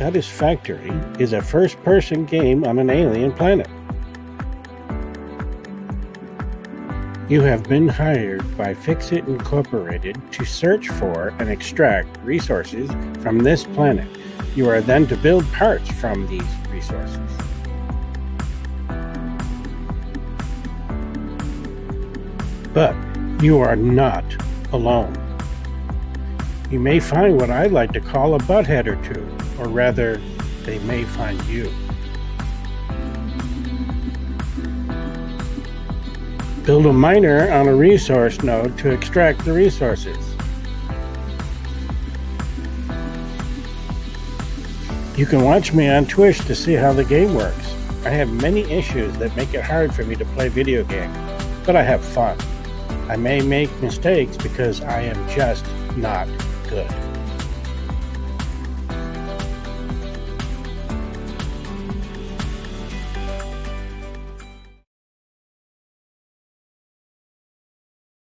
Satisfactory is a first person game on an alien planet. You have been hired by FICSIT Incorporated to search for and extract resources from this planet. You are then to build parts from these resources. But you are not alone. You may find what I like to call a butthead or two, or rather, they may find you. Build a miner on a resource node to extract the resources. You can watch me on Twitch to see how the game works. I have many issues that make it hard for me to play video games, but I have fun. I may make mistakes because I am just not good.